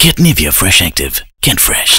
Get Nivea Fresh Active. Get fresh.